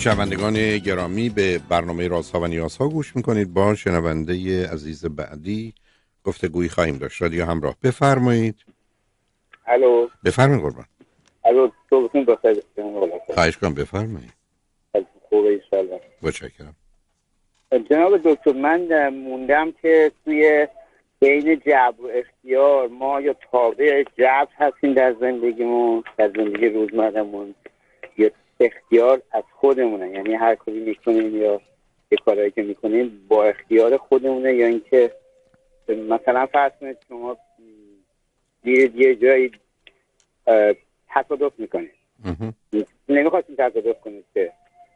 شنوندگان گرامی به برنامه رازها و نیازها گوش می‌کنید. با شنونده عزیز بعدی گفتگویی خواهیم داشت. رادیو همراه. بفرمایید. الو. بفرمایید قربان. الو بخیر. خواهش کنم بفرمایید. خوبه ایشالله متشکرم. جناب دکتر من موندم که توی بین جبر و اختیار ما یا تابع جبر هستیم در زندگیمون در زندگی روزمرمون اختیار از خودمونه. یعنی هر کاری می‌کنیم یا یه کارهایی که می‌کنیم با اختیار خودمونه یا اینکه مثلا فرض کنید شما دیرید یه جایی تصادف می‌کنید. نمی‌خواستیم تصادف کنید که.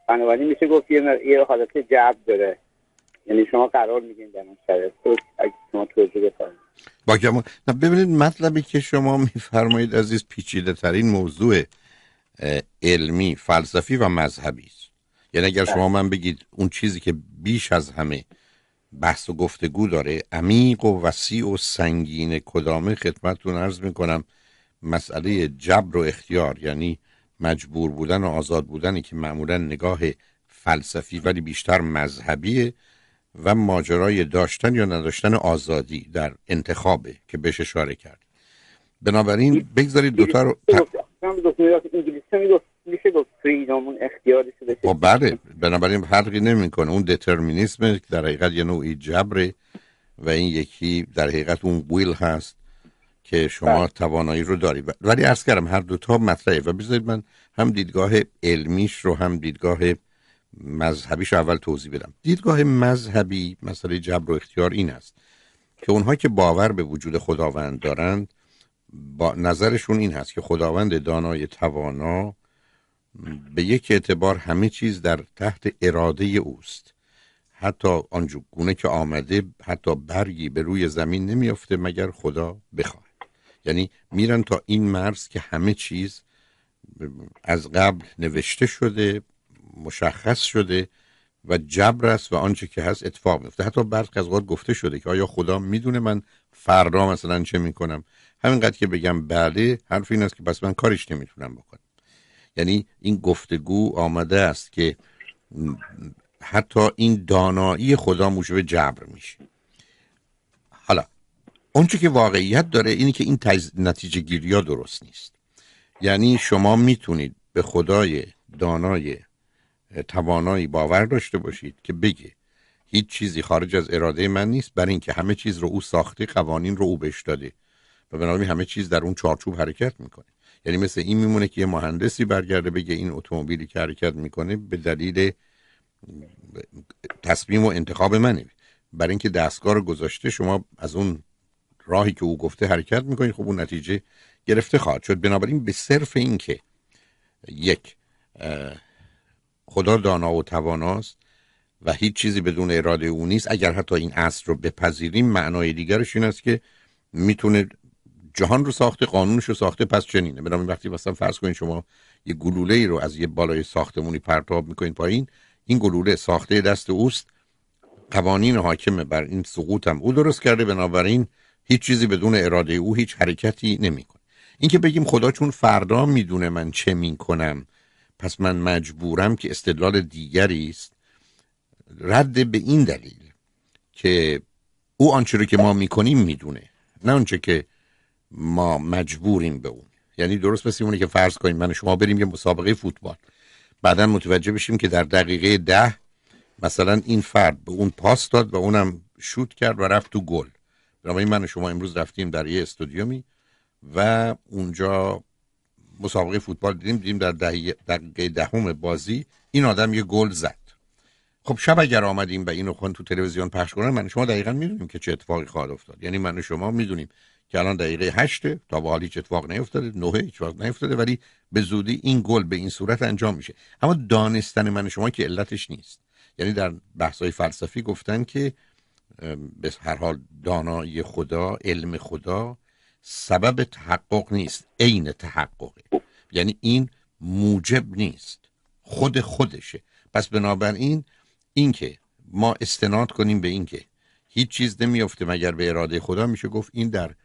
بنابراین میشه گفت یه حالت جبر داره. یعنی شما قرار میگین در اون شرایط. اگه شما توضیح بفرمایید. با نه ببینید مطلبی که شما میفرمایید عزیز پیچیده ترین موضوع علمی فلسفی و مذهبی است. یعنی اگر شما من بگید اون چیزی که بیش از همه بحث و گفتگو داره عمیق و وسیع و سنگین کدامه خدمتتون عرض می‌کنم مسئله جبر و اختیار یعنی مجبور بودن و آزاد بودنی که معمولا نگاه فلسفی ولی بیشتر مذهبیه و ماجرای داشتن یا نداشتن آزادی در انتخابه که بهش اشاره کرد. بنابراین بگذارید دوتا رو میشه گفت فریدامون اختیارش خب بله بنابراین فرقی نمی‌کنه. اون دترمینیسم در حقیقت یه نوعی جبره و این یکی در حقیقت اون ویل هست که شما بله. توانایی رو دارید ولی ارز کردم هر دوتا مطرحه. و بذارید من هم دیدگاه علمیش رو هم دیدگاه مذهبیش رو اول توضیح بدم. دیدگاه مذهبی مسئله جبر و اختیار این است که اونها که باور به وجود خداوند دارند با نظرشون این هست که خداوند دانای توانا به یک اعتبار همه چیز در تحت اراده اوست. حتی آنجو گونه که آمده حتی برگی به روی زمین نمیافته مگر خدا بخواد یعنی میرن تا این مرز که همه چیز از قبل نوشته شده مشخص شده و جبر است و آنچه که هست اتفاق میفته حتی برخی از اوقات گفته شده که آیا خدا می‌دونه من فردا مثلا چه می‌کنم؟ همینقدر که بگم بله حرف این است که پس من کارش نمی‌تونم بکنم. یعنی این گفتگو آمده است که حتی این دانایی خدا موجب جبر میشه. حالا اونچه که واقعیت داره اینه که این نتیجه گیری ها درست نیست. یعنی شما می‌تونید به خدای دانای توانایی باور داشته باشید که بگه هیچ چیزی خارج از اراده من نیست برای اینکه همه چیز رو او ساخته قوانین رو او بهش داده. و بنابراین همه چیز در اون چارچوب حرکت می‌کنه. یعنی مثل این میمونه که یه مهندسی برگرده بگه این اتومبیلی که حرکت می‌کنه به دلیل تصمیم و انتخاب منه. برای اینکه دستگاه رو گذاشته شما از اون راهی که او گفته حرکت می‌کنید خب اون نتیجه گرفته خواهد شد. بنابراین به صرف این که یک خدا دانا و تواناست و هیچ چیزی بدون اراده او نیست. اگر حتی این اصل رو بپذیریم معنای دیگرش این است که می‌تونه جهان رو ساخته قانونش رو ساخته پس چنینه. بنابراین وقتی مثلا فرض کنید شما یه گلوله ای رو از یه بالای ساختمونی پرتاب می‌کنید پایین این گلوله ساخته دست اوست. قوانین حاکم بر این سقوط هم او درست کرده بنابراین هیچ چیزی بدون اراده او هیچ حرکتی نمی‌کنه. اینکه بگیم خدا چون فردا می‌دونه من چه می‌کنم پس من مجبورم که استدلال دیگری است. رد به این دلیل که او آنچه رو که ما می‌کنیم می‌دونه نه آنچه که ما مجبوریم به اون. یعنی درست مثل اونه که فرض کنیم من شما بریم یه مسابقه فوتبال. بعدا متوجه بشیم که در دقیقه ده مثلا این فرد به اون پاس داد و اونم شوت کرد و رفت تو گل. بنابراین من و شما امروز رفتیم در یه استودیومی و اونجا مسابقه فوتبال دیدیم دیدیم در دقیقه دهم بازی این آدم یه گل زد. خب شب اگر آمدیم و اینو خون تو تلویزیون پخش کنن من شما دقیقا می‌دونیم که چه اتفاقی خواهد افتاد. یعنی من شما می‌دونیم که الان دقیقه هشته تا به حال هیچ اتفاق نیفتاده نهه هیچ وقت نیفتاده ولی به زودی این گل به این صورت انجام میشه. اما دانستن من شما که علتش نیست. یعنی در های فلسفی گفتن که به هر حال دانایی خدا علم خدا سبب تحقق نیست عین تحققه. یعنی این موجب نیست. خود خودشه. پس بنابراین اینکه ما استناد کنیم به اینکه هیچ چیز نمیفته مگر به اراده خدا میشه گفت این در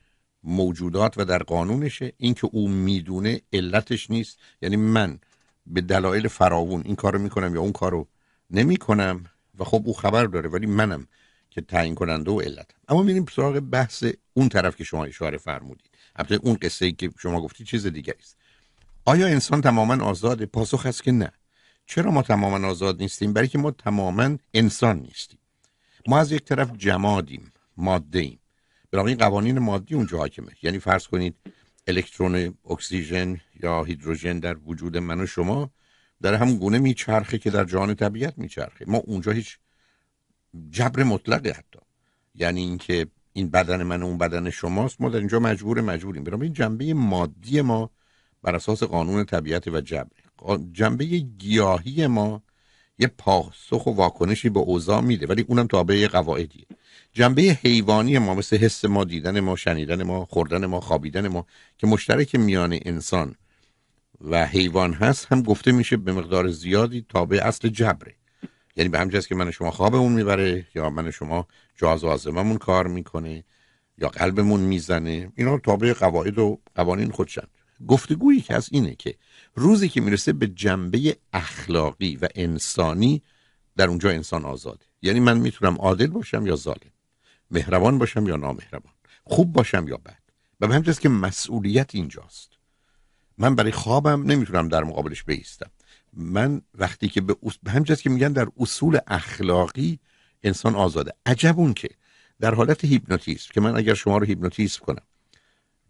موجودات و در قانونشه. اینکه او می‌دونه علتش نیست. یعنی من به دلایل فراوون این کارو می‌کنم یا اون کارو نمی‌کنم و خب او خبر داره ولی منم که تعیین کننده و علت اما میریم سراغ بحث اون طرف که شما اشاره فرمودید. البته اون قصه ای که شما گفتی چیز دیگری است. آیا انسان تماما آزاده پاسخ هست که نه. چرا ما تماما آزاد نیستیم؟ برای که ما تماما انسان نیستیم. ما از یک طرف جمادیم ماده ایم این قوانین مادی اونجا حاکمه. یعنی فرض کنید الکترون اکسیژن یا هیدروژن در وجود من و شما در همون گونه میچرخه که در جهان طبیعت میچرخه. ما اونجا هیچ جبر مطلقه حتی. یعنی اینکه این بدن من اون بدن شماست ما در اینجا مجبور مجبوریم. برام این جنبه مادی ما بر اساس قانون طبیعت و جبر. جنبه گیاهی ما یه پاسخ و واکنشی به اوضاع میده ولی اونم تابع قواعدیه. جنبه حیوانی ما مثل حس ما دیدن ما شنیدن ما خوردن ما خوابیدن ما که مشترک میان انسان و حیوان هست هم گفته میشه به مقدار زیادی تابع اصل جبره. یعنی به همجاست که من شما خوابمون می‌بره یا من شما جاز و کار می‌کنه یا قلبمون می‌زنه اینا تابع قواعد و قوانین خودشن. گفتگویی که از اینه که روزی که می‌رسه به جنبه اخلاقی و انسانی در اونجا انسان آزاده. یعنی من می‌تونم عادل باشم یا ظالم مهربان باشم یا نامهربان خوب باشم یا بد. و به همجاست که مسئولیت اینجاست. من برای خوابم نمی‌تونم در مقابلش بیستم. من وقتی که به, همجاست که میگن در اصول اخلاقی انسان آزاده. عجب اون که در حالت هیپنوتیزم که من اگر شما رو هیپنوتیزم کنم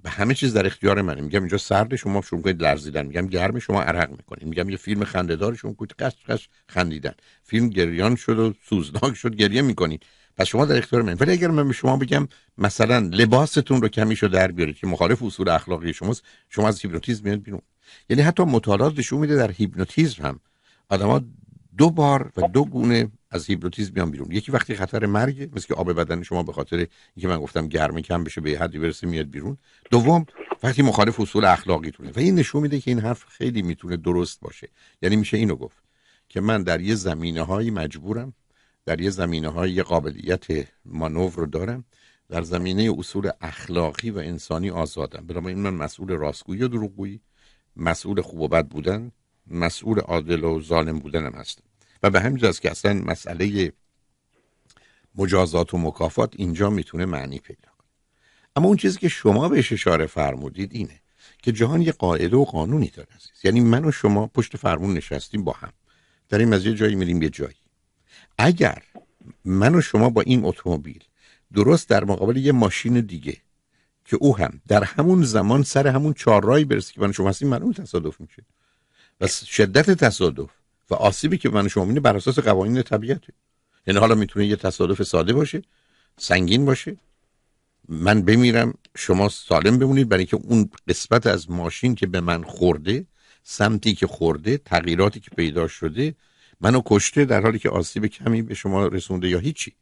به همه چیز در اختیار منه. میگم اینجا سرد شما شروع کنید لرزیدن. میگم گرم شما عرق می‌کنید. میگم یه فیلم خندهدار شما کنید قش قش خندیدن. فیلم گریان شد و سوزناک شد گریه می‌کنید. پس شما در اختیار من ولی اگر من به شما بگم مثلا لباستون رو کمیشو در بیارید که مخالف اصول اخلاقی شماست شما از هیپنوتیزم میاد بیرون. یعنی حتی مطالعات نشون میده در هیپنوتیزم هم آدما دو بار و دو گونه از هیپنوتیزم میان بیرون. یکی وقتی خطر مرگ مثل که آب بدن شما به خاطر اینکه من گفتم گرمه کم بشه به حدی برسه میاد بیرون. دوم وقتی مخالف اصول اخلاقی تونه. و این نشون میده که این حرف خیلی می‌تونه درست باشه. یعنی میشه اینو گفت که من در یه زمینه هایی مجبورم در یه زمینه های قابلیت مانور رو دارم در زمینه اصول اخلاقی و انسانی آزادم. بنابراین من مسئول راستگویی و دروغگویی. مسئول خوب و بد بودن مسئول عادل و ظالم بودنم هستم و به همین که اصلا مسئله مجازات و مکافات اینجا می‌تونه معنی پیدا کنه. اما اون چیزی که شما بهش اشاره فرمودید اینه که جهان یه قاعده و قانونی داره عزیز. یعنی من و شما پشت فرمون نشستیم با هم. داریم از یه جایی میریم یه جایی. اگر من و شما با این اتومبیل درست در مقابل یه ماشین دیگه که او هم در همون زمان سر همون چهارراهی برسه که من شما هستیم معلوم تصادف میشه. و شدت تصادف و آسیبی که من شما می‌بینه بر اساس قوانین طبیعته یعنی حالا می‌تونه یه تصادف ساده باشه سنگین باشه. من بمیرم شما سالم بمونید. برای اینکه اون قسمت از ماشین که به من خورده سمتی که خورده تغییراتی که پیدا شده منو کشته در حالی که آسیب کمی به شما رسونده یا هیچی.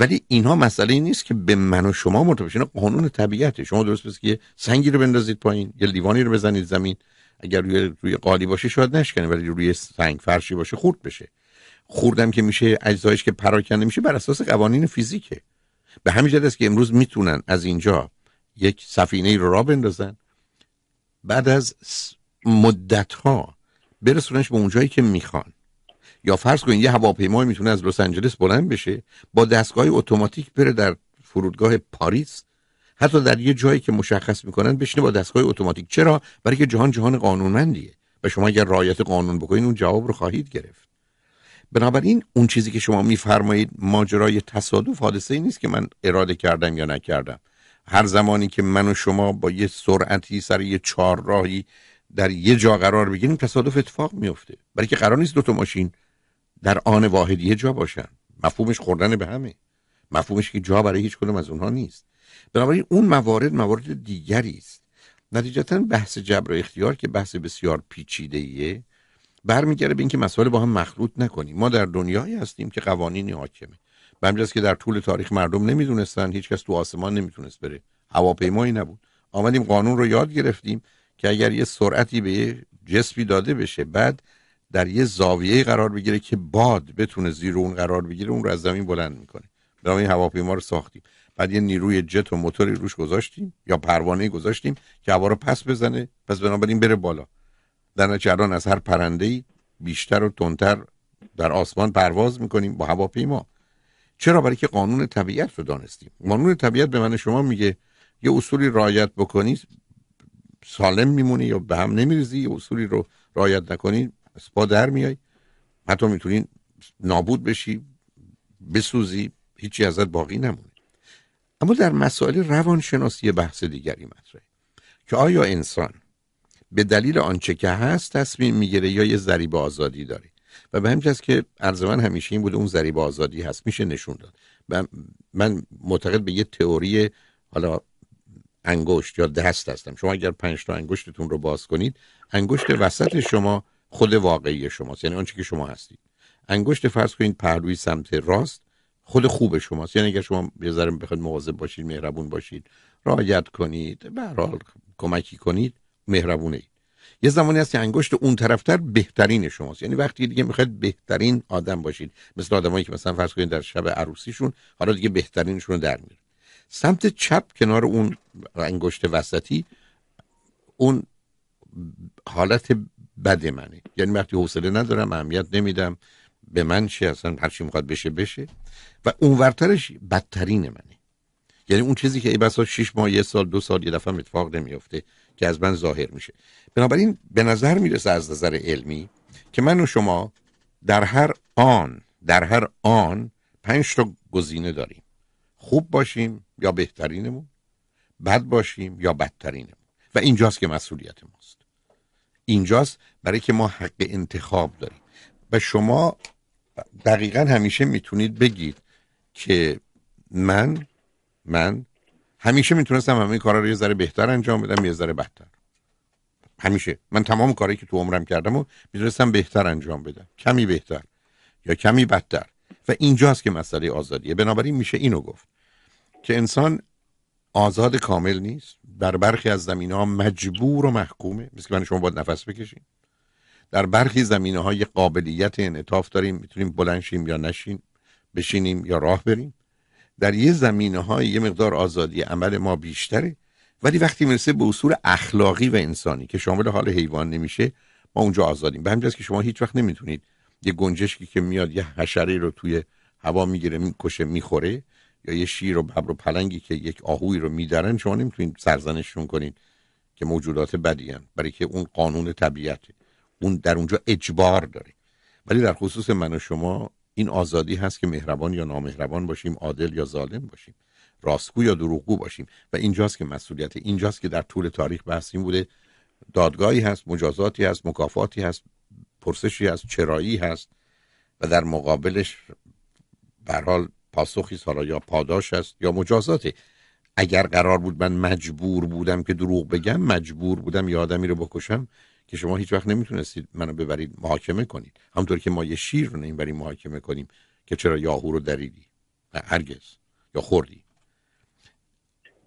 ولی اینها مسئله نیست که به من و شما مرتبط اینا قانون طبیعته شما درست بس که سنگی رو بندازید پایین یا لیوانی رو بزنید زمین. اگر روی روی قالی باشه شاید نشکنه ولی روی سنگ فرشی باشه خورد بشه. خوردم که میشه اجزایش که پراکنده میشه بر اساس قوانین فیزیکه. به همین جهت است که امروز می‌تونن از اینجا یک سفینه رو را بندازن. بعد از مدت ها برسونش به اونجایی که می‌خوان. یا فرض کنید یه هواپیمای می‌تونه از لس آنجلس بلند بشه با دستگاه اتوماتیک بره در فرودگاه پاریس. حتی در یه جایی که مشخص می‌کنن بشینه با دستگاه اتوماتیک. چرا؟ برای که جهان جهان قانونمندیه و شما اگر رعایت قانون بکنید اون جواب رو خواهید گرفت. بنابراین اون چیزی که شما میفرمایید ماجرای تصادف حادثه ای نیست که من اراده کردم یا نکردم. هر زمانی که من و شما با یه سرعتی سر یه چهار راهی در یه جا قرار بگیریم تصادف اتفاق میفته برای که قرار نیست دو تا ماشین در آن واحدی یه جا باشن. مفهومش خوردن به همه. مفهومش که جا برای هیچ کدوم از اونها نیست. بنابراین اون موارد موارد دیگری است. نتیجتا بحث جبر و اختیار که بحث بسیار پیچیده ایه برمیگرده به اینکه مسائل با هم مخلوط نکنیم. ما در دنیایی هستیم که قوانینی حاکمه. به که در طول تاریخ مردم نمی‌دونستن هیچکس تو آسمان نمی‌تونست بره. هواپیمایی نبود. آمدیم قانون رو یاد گرفتیم که اگر یه سرعتی به یه جسمی داده بشه بعد در یه زاویه قرار بگیره که باد بتونه زیر اون قرار بگیره اون رو از زمین بلند می‌کنه. برای هواپیما رو ساختیم. بعد یه نیروی جت و موتوری روش گذاشتیم یا پروانه گذاشتیم که هوا رو پس بزنه پس بنابراین بره بالا. در نتیجه از هر پرنده بیشتر و تندتر در آسمان پرواز می‌کنیم با هواپیما. چرا؟ برای که قانون طبیعت رو دانستیم. قانون طبیعت به من شما میگه یه اصولی رایت بکنی سالم میمونی یا به هم نمیریزی یه اصولی رو رایت نکنی سپا در میای. حتی می‌تونی نابود بشی بسوزی هیچی ازت باقی نمونه. اما در مسائل روانشناسی بحث دیگری مطرحه که آیا انسان به دلیل آنچه که هست تصمیم می‌گیره یا یه ذریب آزادی داره؟ و به همین که عرض من همیشه این بوده اون ذریب آزادی هست میشه نشون داد. من معتقد به یه تئوری حالا انگشت یا دست هستم. شما اگر پنج تا انگشتتون رو باز کنید انگشت وسط شما خود واقعی شماست. یعنی آنچه که شما هستید. انگشت فرض کنید پهلوی سمت راست خود خوب شماست. یعنی اگر شما یه ذره بخواید مواظب باشید مهربون باشید رعایت کنید به حال کمکی کنید مهربونه یه زمانی هست که انگشت اون طرفتر بهترین شماست. یعنی وقتی دیگه می‌خواید بهترین آدم باشید. مثل آدمایی که مثلا فرض کنید در شب عروسیشون حالا دیگه بهترینشون رو در میره سمت چپ کنار اون انگشت وسطی اون حالت بد منه یعنی وقتی حوصله ندارم اهمیت نمیدم. به من چه اصلا هر چی می‌خواد بشه بشه. و اون ورترش بدترین منه یعنی اون چیزی که ای بسا 6 ماه یه سال دو سال یه دفعه اتفاق نمیفته که از من ظاهر میشه. بنابراین به نظر می‌رسه از نظر علمی که من و شما در هر آن در هر آن پنج تا گزینه داریم. خوب باشیم یا بهترینمون بد باشیم یا بدترینمون. و اینجاست که مسئولیت ماست. اینجاست برای که ما حق انتخاب داریم. و شما دقیقا همیشه می‌تونید بگید که من من همیشه می‌تونستم همه کارا رو یه ذره بهتر انجام بدم یه ذره بدتر. همیشه. من تمام کاری که تو عمرم کردم و می‌تونستم بهتر انجام بدم. کمی بهتر یا کمی بدتر. و اینجاست که مسئله آزادیه. بنابراین میشه اینو گفت که انسان آزاد کامل نیست. در برخی از زمین ها مجبور و محکومه. مثل که من شما باید نفس بکشیم در برخی زمینه های قابلیت انعطاف داریم. می‌تونیم بلنشیم یا نشیم بشینیم یا راه بریم. در یه زمینه های یه مقدار آزادی عمل ما بیشتره. ولی وقتی می‌رسه به اصول اخلاقی و انسانی که شامل حال حیوان نمیشه ما اونجا آزادیم. به همین که شما هیچ وقت نمی‌تونید یه گنجشکی که میاد یه حشره رو توی هوا می‌گیره می‌کشه می‌خوره یا یه شیر و ببر و پلنگی که یک آهوی رو میدارن شما نمی‌تونید سرزنششون کنید که موجودات بدی هن. برای که اون قانون طبیعته. اون در اونجا اجبار داره ولی در خصوص من و شما این آزادی هست که مهربان یا نامهربان باشیم عادل یا ظالم باشیم. راستگو یا دروغگو باشیم. و اینجاست که مسئولیت اینجاست که در طول تاریخ بحث این بوده. دادگاهی هست مجازاتی هست مکافاتی هست پرسشی هست چرایی هست. و در مقابلش به پاسخی سالا یا پاداش است یا مجازاته اگر قرار بود من مجبور بودم که دروغ بگم مجبور بودم یه آدمی رو بکشم که شما هیچ وقت نمی‌تونستید منو ببرید محاکمه کنید. همونطور که ما یه شیر رو نمی‌بریم محاکمه کنیم که چرا یاهو رو دریدی؟ هرگز. یا خوردی.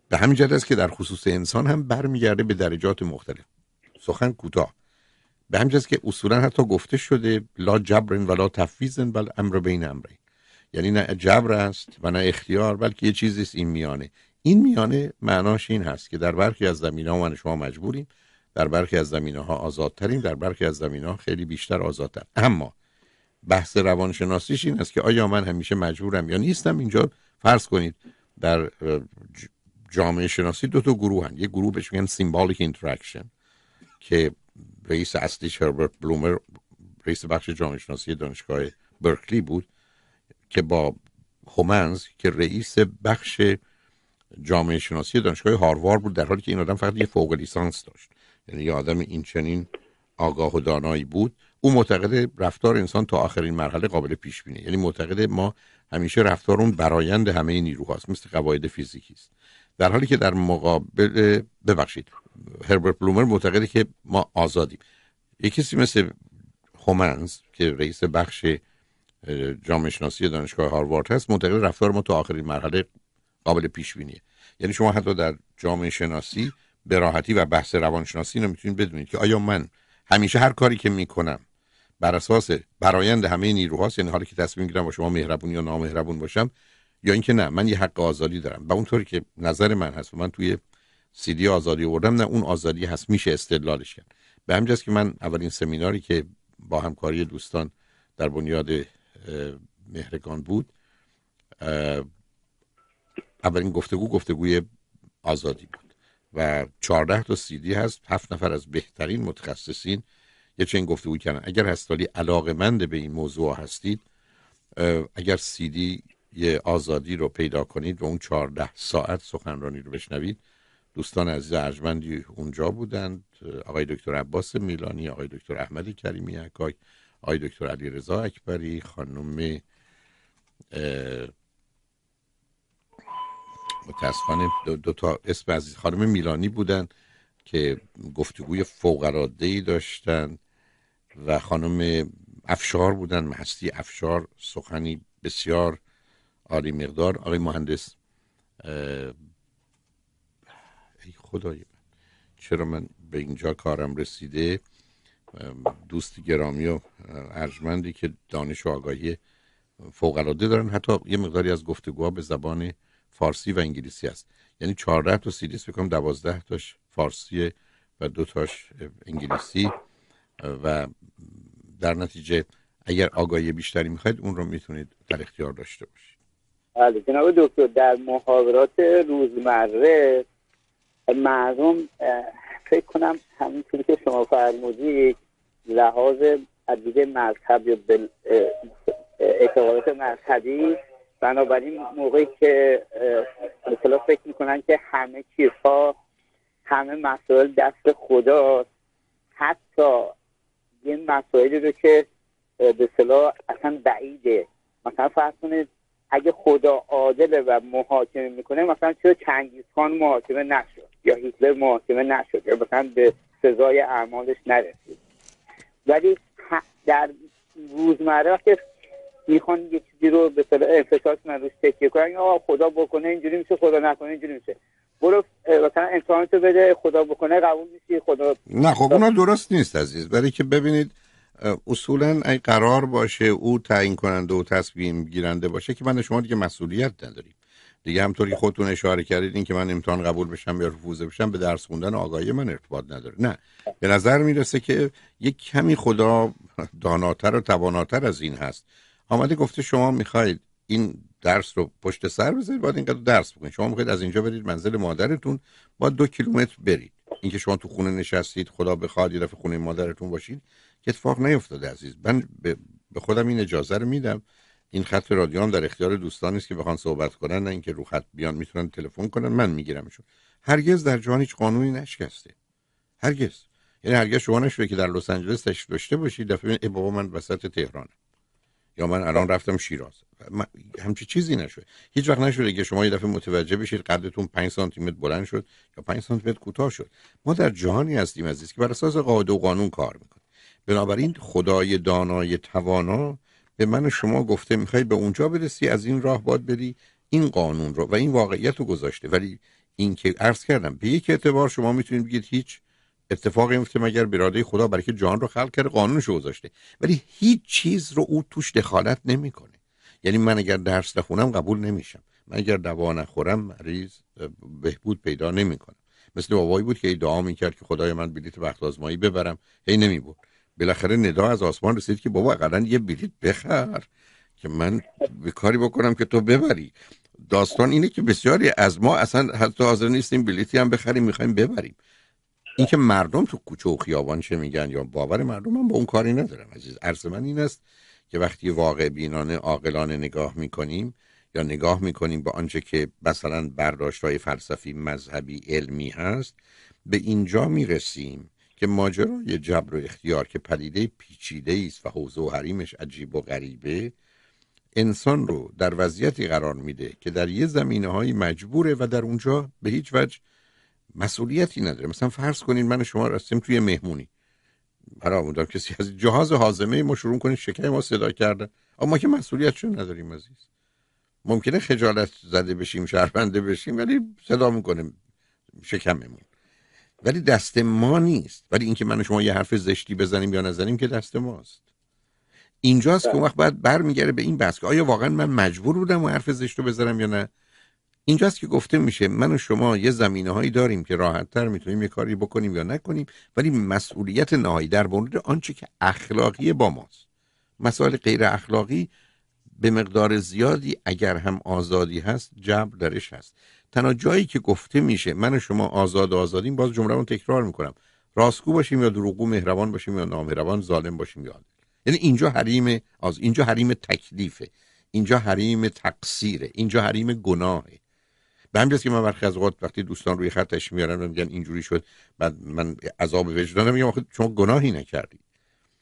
به همین جهت است که در خصوص انسان هم برمیگرده به درجات مختلف. سخن کوتاه. به همین که اصولا حتی گفته شده لا جبرن ولا تفویض بل امر بین امرین. یعنی نه جبر است و نه اختیار بلکه یه چیزی است این میانه. این میانه معناش این هست که در برخی از زمینه ها من شما مجبوریم در برخی از زمینه ها آزادتریم در برخی از زمینه ها خیلی بیشتر آزادتر. اما بحث روانشناسیش این است که آیا من همیشه مجبورم یا نیستم؟ اینجا فرض کنید در جامعه شناسی دو تا گروه هن. یه گروه بهش میگن symbolic interaction که رئیس اصلیش هربرت بلومر رئیس بخش جامعه شناسی دانشگاه برکلی بود. که با هومنز که رئیس بخش جامعه شناسی دانشگاه هاروارد بود در حالی که این آدم فقط یه فوق لیسانس داشت. یعنی یه آدم این چنین آگاه و دانایی بود. او معتقد رفتار انسان تا آخرین مرحله قابل پیش‌بینیه یعنی معتقد ما همیشه رفتار اون برایند همه نیروهاست مثل قواعد فیزیکی است. در حالی که در مقابل ببخشید هربرت بلومر معتقده که ما آزادیم. یک کسی مثل هومنز که رئیس بخش جامعه شناسی دانشگاه هاروارد هست معتقد رفتار ما تا آخرین مرحله قابل پیش بینیه یعنی شما حتی در جامعه شناسی به راحتی و بحث روانشناسی رو می‌تونید بدونید که آیا من همیشه هر کاری که می‌کنم بر اساس برایند همه نیروهاست یعنی حالی که تصمیم می‌گیرم با شما مهربون یا نامهربون باشم یا اینکه نه من یه حق آزادی دارم. و اونطوری که نظر من هست و من توی سیدی آزادی آوردم نه اون آزادی هست میشه استدلالش کرد. به همجاست که من اولین سمیناری که با همکاری دوستان در بنیاد مهرگان بود. اولین گفتگو گفتگوی آزادی بود و چهارده تا سیدی هست. هفت نفر از بهترین متخصصین یه چنین گفتگو کردن. اگر هستالی علاقه مند به این موضوع هستید اگر سیدی یه آزادی رو پیدا کنید و اون چهارده ساعت سخنرانی رو بشنوید دوستان عزیز ارجمندی اونجا بودند. آقای دکتر عباس میلانی آقای دکتر احمد کریمی اکای آقای دکتر علی رضا اکبری خانم متاسفانه دو, دو تا اسم عزیز خانم میلانی بودن که گفتگوی فوق ای داشتن و خانم افشار بودن هستی افشار سخنی بسیار عالی مقدار. آقای مهندس ای خدای من چرا من به اینجا کارم رسیده؟ دوست گرامی و ارجمندی که دانش و آگاهی فوق العاده دارن. حتی یه مقداری از گفتگوها به زبان فارسی و انگلیسی است. یعنی 14 تا سیریس بکنم 12 تاش فارسی و دو تاش انگلیسی. و در نتیجه اگر آگاهی بیشتری می‌خواید اون رو می‌تونید در اختیار داشته باشید. بله جناب دکتر در محاورات روزمره مردم فکر کنم همینطوری که شما فرمودید لحاظ عدید مذهب یا اعتقادات مذهبی بنابراین موقعی که مثلا فکر می‌کنن که همه چیزها همه مسائل دست خداست. حتی یه مسائلی رو که به صلاح اصلا بعیده. مثلا فرض کنید اگه خدا عادله و محاکمه می‌کنه مثلا چرا چنگیز خان محاکمه نشد یا هیتلر محاکمه نشد یا مثلا به سزای اعمالش نرسید؟ ولی در روزمره که می‌خوان یه چیزی رو به صلاح انفشار کنن روش تکیه کنن آقا خدا بکنه اینجوری میشه خدا نکنه اینجوری میشه. برو مثلا امتحانتو بده خدا بکنه قبول میشی خدا نه خب اونا درست نیست عزیز. برای که ببینید اصولا ای قرار باشه او تعیین کننده و تصمیم گیرنده باشه که من شما دیگه مسئولیت نداریم. دیگه همطوری خودتون اشاره کردید این که من امتحان قبول بشم یا رفوزه بشم به درس خوندن آگاهی من ارتباط نداره. نه. به نظر می‌رسه که یک کمی خدا داناتر و تواناتر از این هست. آمده گفته شما می‌خواید این درس رو پشت سر بذارید باید اینقدر درس بکنید. شما می‌خواید از اینجا برید منزل مادرتون با دو کیلومتر برید. اینکه شما تو خونه نشستید خدا بخواد یه دفعه خونه مادرتون باشید اتفاق نیفتاده عزیز. من به خودم این اجازه رو میدم. این خط رادیو هم در اختیار دوستانی است که بخوان صحبت کنن نه اینکه رو خط بیان می‌تونن تلفن کنن من میگیرمشون. هرگز در جهان هیچ قانونی نشکسته. هرگز. یعنی هرگز شما نشده که در لس آنجلس تشریف داشته باشید دفعه ای بابا من وسط تهرانم. یا من الان رفتم شیراز. همچی چیزی نشده هیچ وقت نشده که شما یه دفعه متوجه بشید قدتون 5 سانتی متر بلند شد یا 5 سانتی متر کوتاه شد. ما در جهانی هستیم عزیز که بر اساس قاعده و قانون کار می‌کنیم. بنابراین خدای دانای توانا به من شما گفته می‌خوای به اونجا برسی از این راه باد بری این قانون رو و این واقعیت رو گذاشته. ولی این که عرض کردم به یک اعتبار شما می‌تونید بگید هیچ اتفاقی میفته مگر براده خدا برای که جان رو خلق کرده قانونش رو گذاشته. ولی هیچ چیز رو او توش دخالت نمی‌کنه. یعنی من اگر درس نخونم قبول نمیشم. من اگر دوا نخورم مریض بهبود پیدا نمی‌کنم. مثل بابایی بود که ادعا می‌کرد که خدای من بلیت وقت آزمایی ببرم. هی نمی‌برد. بالاخره ندا از آسمان رسید که بابا اقلا یه بلیت بخر که من به کاری بکنم که تو ببری. داستان اینه که بسیاری از ما اصلا حتی حاضر نیستیم بلیتی هم بخریم می‌خوایم ببریم. اینکه مردم تو کوچه و خیابان چه میگن یا باور مردم من با اون کاری ندارم عزیز. عرض من این است که وقتی واقع بینانه عاقلانه نگاه می‌کنیم یا نگاه می‌کنیم به آنچه که مثلا برداشت های فلسفی مذهبی علمی هست به اینجا می‌رسیم. که ماجرای جبر و اختیار که پدیده پیچیده است و حوزه و حریمش عجیب و غریبه انسان رو در وضعیتی قرار میده که در یه زمینه های مجبوره و در اونجا به هیچ وجه مسئولیتی نداره. مثلا فرض کنین من شما رستیم توی مهمونی. برای بودم کسی از جهاز حازمه ما شروع کنید شکر ما صدا کرده اما که مسئولیت نداریم عزیز. ممکنه خجالت زده بشیم شهربنده بشیم ولی صدا می‌کنیم شکممون. ولی دست ما نیست. ولی اینکه من شما یه حرف زشتی بزنیم یا نزنیم که دست ماست. اینجاست که وقت باید برمیگره به این بحث که آیا واقعا من مجبور بودم و حرف زشت رو بزنم یا نه؟ اینجاست که گفته میشه من و شما یه زمینه هایی داریم که راحت تر می‌تونیم یه کاری بکنیم یا نکنیم ولی مسئولیت نهایی در مورد آنچه که اخلاقی با ماست. مسائل غیر اخلاقی به مقدار زیادی اگر هم آزادی هست جبر درش هست. تنها جایی که گفته میشه من و شما آزاد آزادیم باز جمله تکرار می‌کنم. راستگو باشیم یا دروغگو مهربان باشیم یا نامهربان ظالم باشیم یا یعنی اینجا حریم از اینجا حریم تکلیفه. اینجا حریم تقصیره. اینجا حریم گناهه. به همین که من برخی از اوقات وقتی دوستان روی خطش میارن و میگن اینجوری شد بعد من عذاب وجدانم میگم آخه شما گناهی نکردید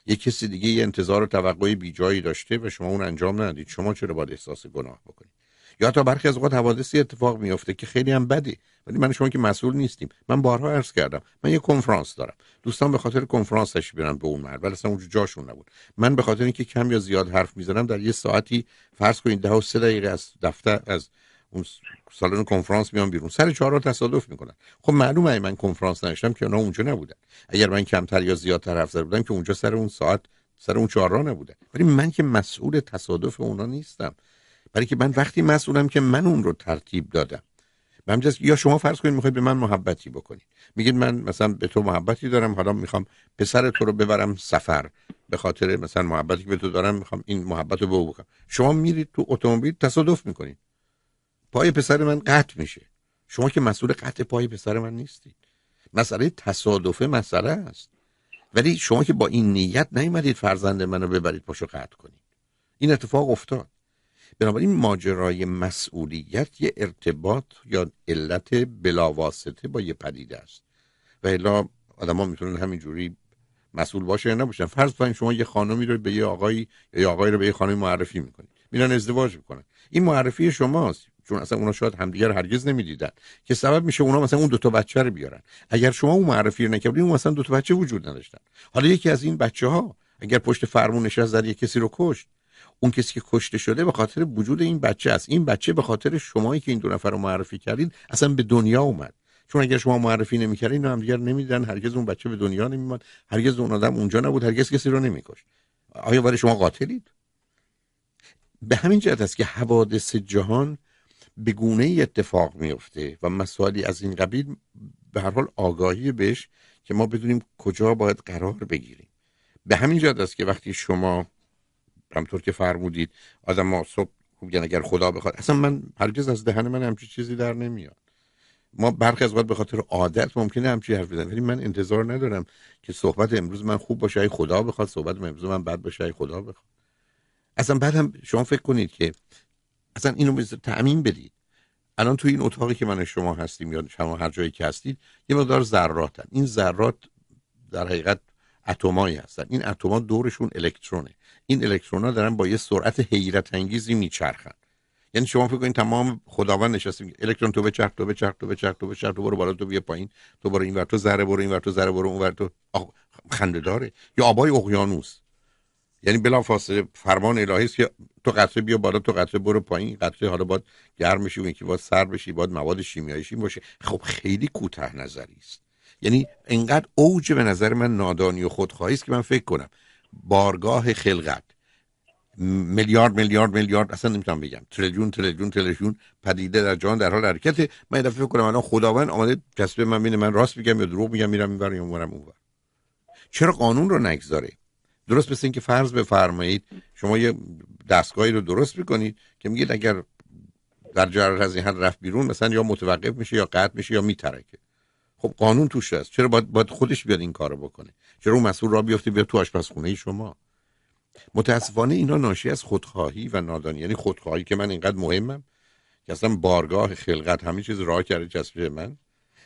یه کسی دیگه یه انتظار و توقعی بیجایی داشته و شما اون انجام ندید شما چرا باید احساس گناه بکنید؟ یا تا برخی از اوقات حوادثی اتفاق میافته که خیلی هم بده ولی من شما که مسئول نیستیم. من بارها عرض کردم. من یه کنفرانس دارم. دوستان به خاطر کنفرانس تشریف به اون مرد. ولی اصلا اونجا جاشون نبود. من به خاطر اینکه کم یا زیاد حرف می‌زنم در یه ساعتی فرض کنید ده و سه دقیقه از دفتر از اون سالن کنفرانس میام بیرون. سر چهار تصادف می‌کنن. خب معلومه من کنفرانس نشدم که اونا اونجا نبودن. اگر من کمتر یا زیادتر حرف زده بودم که اونجا سر اون ساعت سر اون چهار راه نبودن ولی من که مسئول تصادف اونا نیستم. برای که من وقتی مسئولم که من اون رو ترتیب دادم. به یا شما فرض کنید می‌خواید به من محبتی بکنید. میگید من مثلا به تو محبتی دارم حالا می‌خوام پسر تو رو ببرم سفر. به خاطر مثلا محبتی که به تو دارم می‌خوام این محبت رو به بکنم. شما میرید تو اتومبیل تصادف می‌کنید. پای پسر من قطع میشه. شما که مسئول قطع پای پسر من نیستید. مسئله تصادفه مسئله است. ولی شما که با این نیت نیومدید فرزند منو ببرید پاشو قطع کنید. این اتفاق افتاد. بنابراین ماجرای مسئولیت یه ارتباط یا علت بلاواسطه با یه پدیده است. و الا آدم ها می‌تونن همینجوری مسئول باشه یا نباشن. فرض کنید شما یه خانمی رو به یه آقایی یه آقایی رو به یه خانمی معرفی می‌کنید. میرن ازدواج می‌کنن. این معرفی شماست. چون اصلا اونا شاید همدیگر هرگز نمی‌دیدن. که سبب میشه اونا مثلا اون دو تا بچه رو بیارن. اگر شما اون معرفی رو نکردید اون مثلا دو تا بچه وجود نداشتن. حالا یکی از این بچه ها اگر پشت فرمون نشست در کسی رو کشت. اون کسی که کشته شده به خاطر وجود این بچه است. این بچه به خاطر شمایی که این دو نفر رو معرفی کردید اصلا به دنیا اومد. چون اگر شما معرفی نمی‌کردین هم دیگر نمیدن هرگز اون بچه به دنیا نمیاد هرگز اون آدم اونجا نبود. هرگز کسی رو نمیکشت. آیا برای شما قاتلید؟ به همین جهت است که حوادث جهان به گونه ای اتفاق میفته و مسائلی از این قبیل به هر حال آگاهی بهش که ما بدونیم کجا باید قرار بگیریم. به همین جهت است که وقتی شما همطور که فرمودید آدم ما صبح خوب اگر خدا بخواد اصلا من هرگز از دهن من همچی چیزی در نمیاد. ما برخی از وقت به خاطر عادت ممکنه همچی حرف بزنیم ولی من انتظار ندارم که صحبت امروز من خوب باشه ای خدا بخواد صحبت امروز من بد باشه ای خدا بخواد. اصلا بعد هم شما فکر کنید که اصلا اینو تعمین بدید. الان توی این اتاقی که من شما هستیم یا شما هر جایی که هستید یه مقدار ذراتن. این ذرات در حقیقت اتمایی هستن. این اتما دورشون الکترونه. این الکترون ها دارن با یه سرعت حیرت انگیزی میچرخن. یعنی شما فکر کنید تمام خداوند نشسته الکترون تو بچرخ تو بچرخ تو بچرخ تو بچرخ تو برو بالا تو بیا پایین تو برو این ور تو ذره برو این ور تو ذره برو اون ور تو خنده داره. یا آبای اقیانوس. یعنی بلا فاصله فرمان الهی است که تو قطره بیا بالا تو قطره برو پایین. قطره حالا باید گرم بشی و اینکه باید سر بشی باید مواد شیمیاییش باشه. خب خیلی کوتاه نظری است. یعنی انقدر اوج به نظر من نادانی و خودخواهی است که من فکر کنم. بارگاه خلقت. میلیارد میلیارد میلیارد اصلا نمی‌تونم بگم. تریلیون تریلیون تریلیون پدیده در جهان در حال حرکت. من دفعه فکر کنم الان خداوند آمده کسب من بینه من راست میگم یا دروغ میگم میرم اینور یا اونورم اونور. چرا قانون رو نگذاره؟ درست مثل اینکه فرض بفرمایید شما یه دستگاهی رو درست می‌کنید که میگید اگر در جرات از این حد رفت بیرون مثلا یا متوقف میشه یا قطع میشه یا میترکه. خب قانون توش هست. چرا باید, باید خودش بیاد این کارو بکنه؟ چرا اون مسئول را بیفته بیاد تو آشپزخونه شما؟ متاسفانه اینا ناشی از خودخواهی و نادانی. یعنی خودخواهی که من اینقدر مهمم که اصلا بارگاه خلقت همین چیز راه کرده جسد من.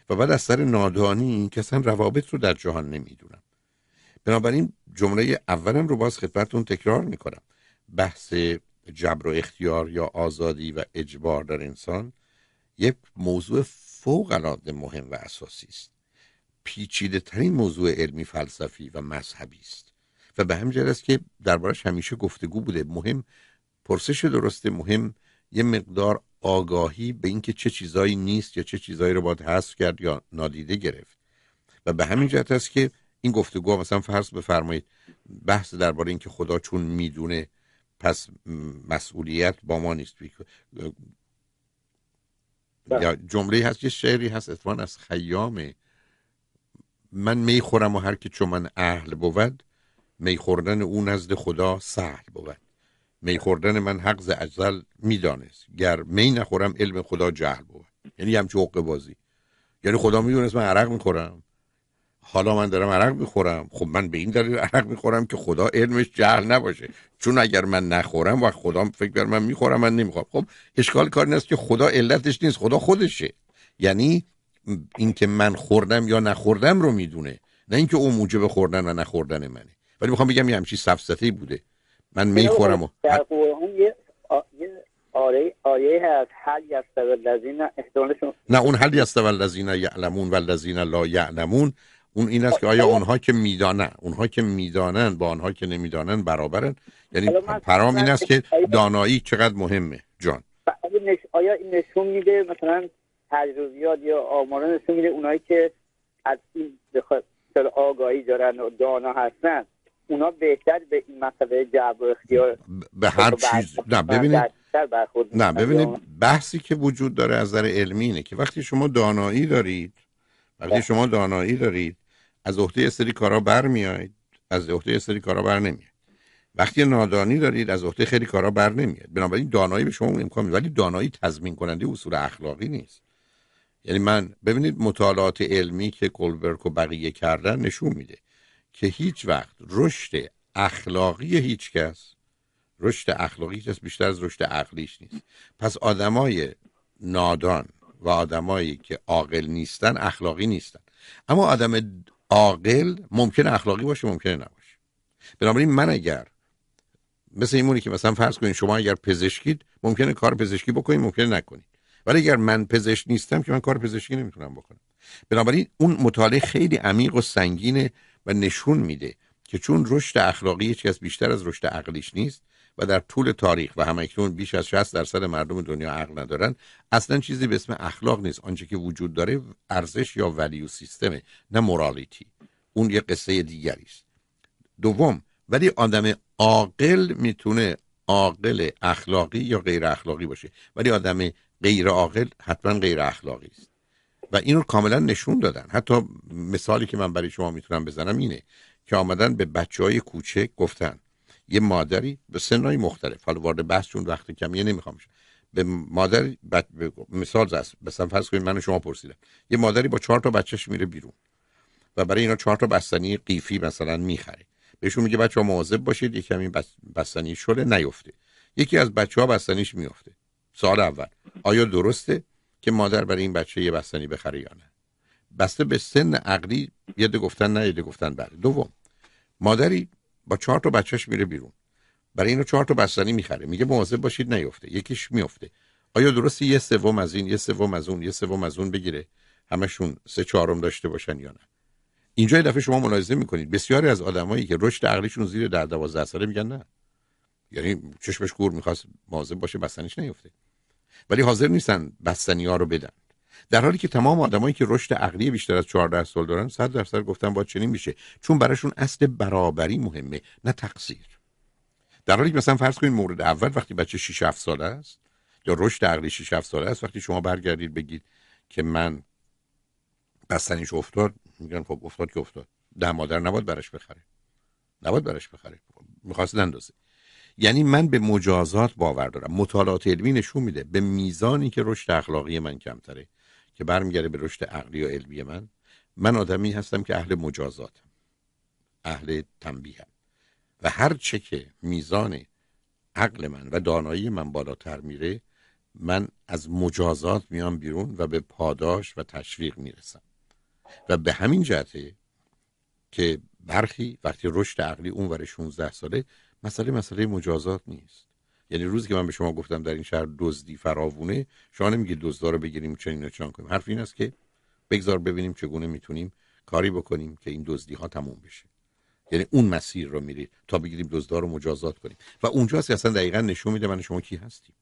و بعد از سر نادانی که اصلا روابط رو در جهان نمی‌دونم. بنابراین جمله اولم رو باز خدمتتون تکرار می‌کنم. بحث جبر و اختیار یا آزادی و اجبار در انسان یک موضوع فوق العاده مهم و اساسی است. پیچیده ترین موضوع علمی فلسفی و مذهبی است. و به همین است که دربارش همیشه گفتگو بوده. مهم پرسش درسته مهم یه مقدار آگاهی به اینکه چه چیزایی نیست یا چه چیزایی رو باید حذف کرد یا نادیده گرفت. و به همین جهت است که این گفتگو مثلا فرض بفرمایید بحث درباره اینکه خدا چون می‌دونه پس مسئولیت با ما نیست. بله. یا جمله هست یه شعری هست اتفاقا از خیامه من می خورم و هر که چون من اهل بود می خوردن او نزد خدا سهل بود. می خوردن من حق ز ازل می‌دانست گر می نخورم علم خدا جهل بود. یعنی همچه حقه بازی. یعنی خدا می‌دونست من عرق می‌خورم. حالا من دارم عرق می‌خورم. خب من به این دلیل عرق می‌خورم که خدا علمش جهل نباشه. چون اگر من نخورم و خدا فکر بر من می‌خورم من نمی‌خورم. خب اشکال کار است که خدا علتش نیست خدا خودشه. یعنی اینکه من خوردم یا نخوردم رو می‌دونه. نه اینکه او موجب خوردن و نخوردن منه. ولی می‌خوام بگم یه همچی سفسطه بوده. من می‌خورم و در یه آره آیه هست. هل یستوی نه اون هل یستوی الذین یعلمون و الذین لا یعلمون. اون این است که آیا اونها که می‌دانن اونها که می‌دانن با آنها که نمی‌دانن برابرن. یعنی پرام این است که دانایی چقدر مهمه جان. آیا این نشون میده مثلا تجربیات یا آمارا نشون میده اونایی که از این بخاطر آگاهی دارن و دانا هستن اونا بهتر به این مسئله جبر و اختیار به هر چیز نه ببینید نه ببینید بحثی که وجود داره از نظر علمی اینه که وقتی شما دانایی دارید وقتی شما دانایی دارید از عهده سری کارا برمیاید از عهده سری کارا بر نمیاد وقتی نادانی دارید از عهده خیلی کارا بر نمیاد بنابراین دانایی به شما امکان ولی دانایی تضمین کننده اصول اخلاقی نیست. یعنی من ببینید مطالعات علمی که کولبرگ و بقیه کردن نشون میده که هیچ وقت رشد اخلاقی هیچ کس رشد اخلاقی کس بیشتر از رشد عقلیش نیست. پس آدمای نادان و آدمایی که عاقل نیستن اخلاقی نیستن. اما آدم عاقل ممکن اخلاقی باشه ممکنه نباشه. بنابراین من اگر مثل این که مثلا فرض کنید شما اگر پزشکید ممکنه کار پزشکی بکنید ممکنه نکنید. ولی اگر من پزشک نیستم که من کار پزشکی نمی‌تونم بکنم. بنابراین اون مطالعه خیلی عمیق و سنگینه و نشون میده که چون رشد اخلاقی هیچ کس بیشتر از رشد عقلیش نیست و در طول تاریخ و همکنون بیش از 60 درصد مردم دنیا عقل ندارن اصلا چیزی به اسم اخلاق نیست. آنچه که وجود داره ارزش یا ولیو سیستمه نه مورالیتی اون یه قصه دیگری است. دوم ولی آدم عاقل می‌تونه عاقل اخلاقی یا غیر اخلاقی باشه. ولی آدم غیر عاقل حتما غیر اخلاقی است. و این رو کاملا نشون دادن. حتی مثالی که من برای شما می‌تونم بزنم اینه که آمدن به بچه های کوچک گفتن یه مادری به سنهای مختلف حالا وارد بحث چون وقت کمیه نمی‌خوام به مادر بد... مثال زست مثلا فرض کنید من شما پرسیدم. یه مادری با چهار تا بچهش میره بیرون و برای اینا چهار تا بستنی قیفی مثلا می‌خره. بهشون میگه بچه ها مواظب باشید یکی همین بستنی شله نیفته. یکی از بچه ها بستنیش میفته. سال اول آیا درسته که مادر برای این بچه یه بستنی بخره یا نه؟ بسته به سن عقلی یه گفتن نه یه گفتن بله. دوم مادری با چهار تا بچهش میره بیرون. برای اینو چهار تا بستنی می‌خره. میگه مواظب باشید نیفته. یکیش میفته. آیا درسته یه سوم از این یه سوم از اون یه سوم از اون بگیره؟ همشون سه چهارم داشته باشن یا نه؟ اینجا یه دفعه شما ملاحظه می‌کنید. بسیاری از آدمایی که رشد عقلیشون زیر در 12 ساله میگن نه. یعنی چشمش کور می‌خواست مواظب باشه بستنیش نیفته. ولی حاضر نیستن بستنی ها رو بدن. در حالی که تمام آدمایی که رشد عقلی بیشتر از 14 سال دارن 100 درصد گفتن با چنین میشه. چون براشون اصل برابری مهمه نه تقصیر. در حالی که مثلا فرض کنید مورد اول وقتی بچه 6 7 ساله است یا رشد عقلی 6 7 ساله است وقتی شما برگردید بگید که من بستنیش افتاد میگن خب افتاد که افتاد. ده مادر نباید برش بخره. نباید برش بخره. می‌خواست نندازه. یعنی من به مجازات باور دارم. مطالعات علمی نشون میده به میزانی که رشد اخلاقی من کمتره که برمیگرده به رشد عقلی و علمی من من آدمی هستم که اهل مجازاتم. اهل تنبیهم. و هر چه که میزان عقل من و دانایی من بالاتر میره من از مجازات میام بیرون و به پاداش و تشویق می‌رسم. و به همین جهته که برخی وقتی رشد عقلی اون ور 16 ساله مسئله مسئله مجازات نیست. یعنی روزی که من به شما گفتم در این شهر دزدی فراوونه شما نمیگید دزدا رو بگیریم چنین و چنان کنیم. حرف این است که بگذار ببینیم چگونه می‌تونیم کاری بکنیم که این دزدی ها تموم بشه. یعنی اون مسیر رو میرید تا بگیریم دزدا رو مجازات کنیم. و اونجاست اصلا دقیقا نشون میده من شما کی هستیم.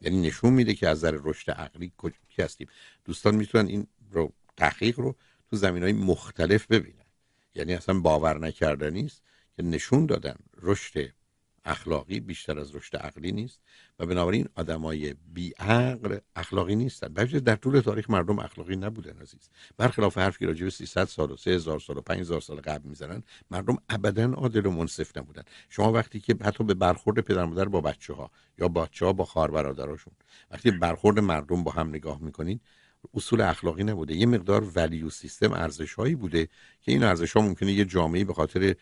یعنی نشون میده که از نظر رشد عقلی کی هستیم. دوستان می‌تونن این رو تحقیق رو تو زمین های مختلف ببینن. یعنی اصلا باور نکردنی است که نشون دادن رشد اخلاقی بیشتر از رشد عقلی نیست و بنابراین آدمای بی عقل اخلاقی نیستن. در طول تاریخ مردم اخلاقی نبودن عزیز. برخلاف حرفی که راجع به 300 سال و 3000 سال و 5000 سال قبل می‌زنن مردم ابدا عادل و منصف نبودن. شما وقتی که حتی به برخورد پدر مادر با بچه ها یا بچه ها با خواهر برادراشون وقتی برخورد مردم با هم نگاه می‌کنین اصول اخلاقی نبوده. یه مقدار ولیو سیستم ارزش هایی بوده که این ارزش ها ممکنه یه جامعه به خاطر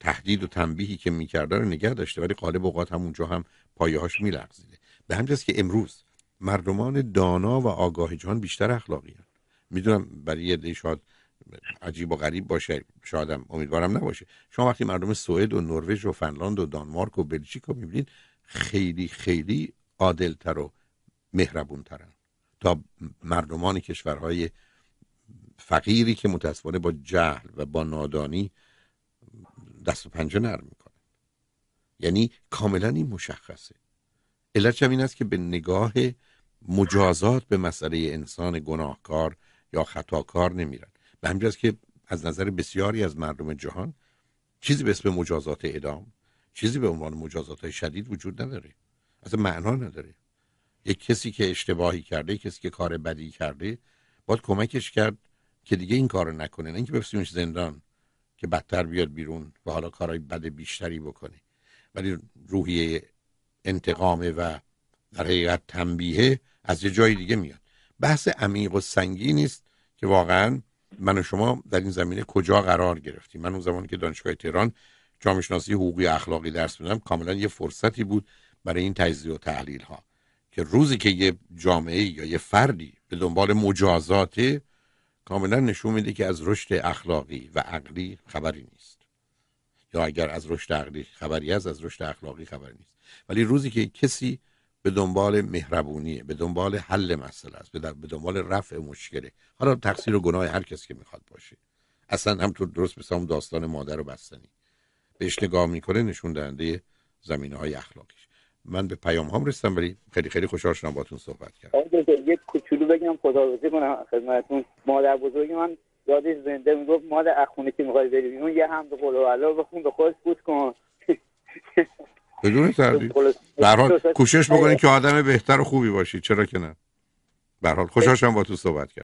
تهدید و تنبیهی که می‌کرده رو نگه داشته ولی قالب اوقات همونجا هم پایه هاش میلغزیده به همجاست که امروز مردمان دانا و آگاه جهان بیشتر اخلاقی هست می‌دونم برای یه شاید عجیب و غریب باشه شایدم امیدوارم نباشه. شما وقتی مردم سوئد و نروژ و فنلاند و دانمارک و بلژیک رو می‌بینید خیلی خیلی عادلتر و مهربونترن. تا مردمان کشورهای فقیری که متاسفانه با جهل و با نادانی دست و پنجه نرم می‌کنن یعنی کاملا این مشخصه. علت این است که به نگاه مجازات به مسئله انسان گناهکار یا خطاکار نمیرن. به همجاست که از نظر بسیاری از مردم جهان چیزی به اسم مجازات ادام چیزی به عنوان مجازات های شدید وجود نداره. اصلا معنا نداره. یک کسی که اشتباهی کرده کسی که کار بدی کرده باید کمکش کرد که دیگه این کارو نکنه نه اینکه بفرستیمش زندان که بدتر بیاد بیرون و حالا کارهای بد بیشتری بکنه. ولی روحیه انتقامه و در حقیقت تنبیه از یه جای دیگه میاد. بحث عمیق و سنگی نیست که واقعا من و شما در این زمینه کجا قرار گرفتیم. من اون زمانی که دانشگاه تهران جامعه شناسی حقوقی اخلاقی درس میدم کاملا یه فرصتی بود برای این تجزیه و تحلیل ها که روزی که یه جامعه یا یه فردی به دنبال مجازات کاملا نشون میده که از رشد اخلاقی و عقلی خبری نیست. یا اگر از رشد عقلی خبری از از رشد اخلاقی خبری نیست. ولی روزی که کسی به دنبال مهربونیه به دنبال حل مسئله است به دنبال رفع مشکله حالا تقصیر و گناه هر کسی که می‌خواد باشه. اصلا هم تو درست مثل داستان مادر و بستنی. بهش نگاه می‌کنه نشون دهنده زمینه های اخلاقیش. من به پیام هم رسیدم ولی خیلی خیلی خوشحال شدم باتون صحبت کردم. یک کوچولو بگم خداحافظی کنم خدمتتون. مادر بزرگی من یادش زنده می‌گفت مال اخونه که می‌خوای بری اون یه هم قول و علا بخون به خودت بود کن. بدون تردید به حال کوشش بکنید که آدم بهتر و خوبی باشید چرا که نه؟ به حال خوشحال شدم با تو صحبت کردم.